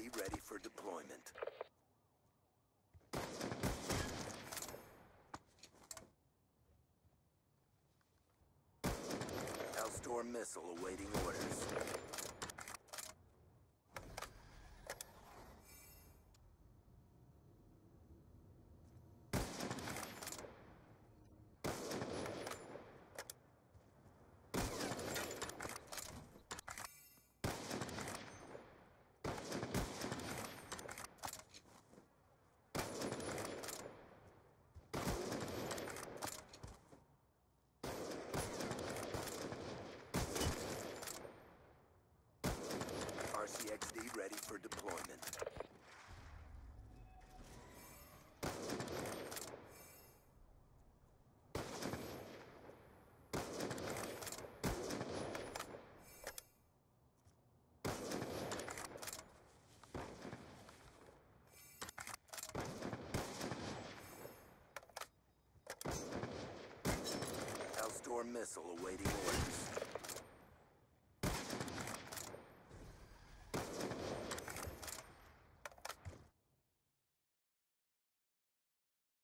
Be ready for deployment. Missile awaiting orders. Ready for deployment. Hellstorm missile awaiting orders.